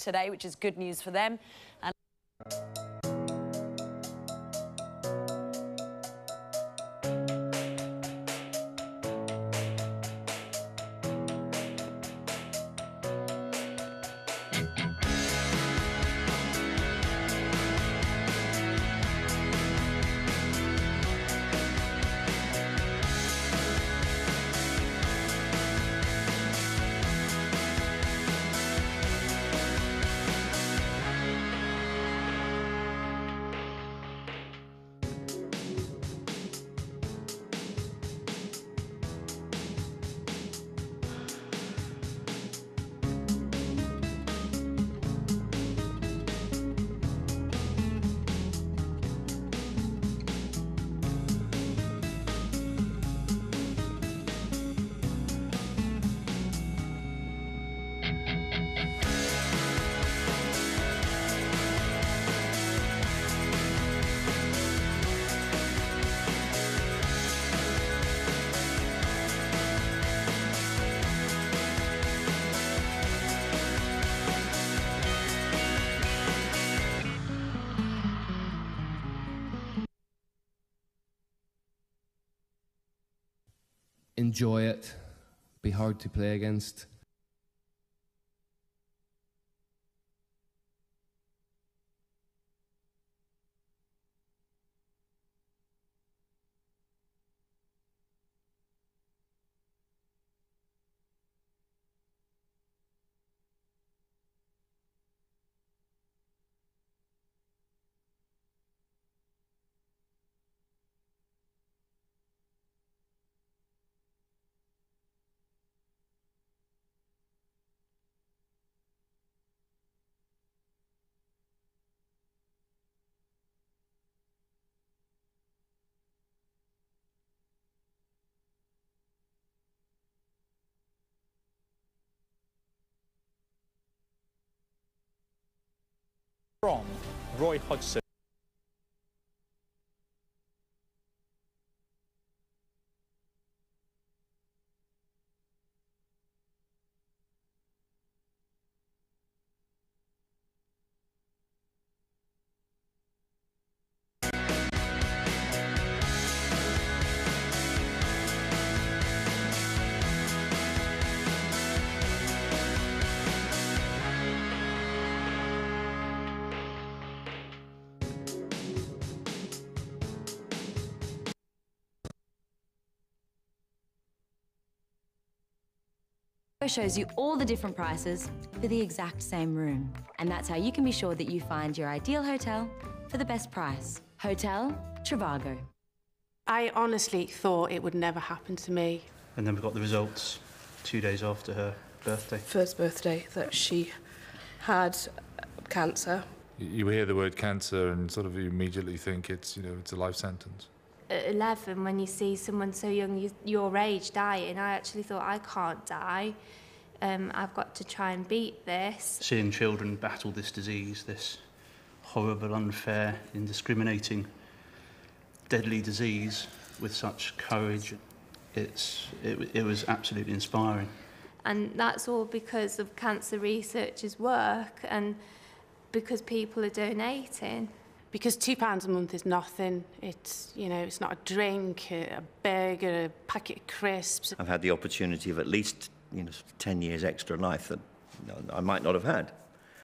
today, which is good news for them. And enjoy it, be hard to play against. From Roy Hodgson. Shows you all the different prices for the exact same room. And that's how you can be sure that you find your ideal hotel for the best price. Hotel Trivago. I honestly thought it would never happen to me. And then we got the results two days after her birthday. First birthday that she had cancer. You hear the word cancer and sort of immediately think it's, you know, it's a life sentence. at 11 when you see someone so young your age die and I actually thought I can't die um, I've got to try and beat this. Seeing children battle this disease, this horrible, unfair, indiscriminating, deadly disease with such courage, it's, it, it was absolutely inspiring. And that's all because of cancer researchers' work and because people are donating. Because two pounds a month is nothing. It's, you know, it's not a drink, a burger, a packet of crisps. I've had the opportunity of at least, you know, 10 years extra life that I might not have had.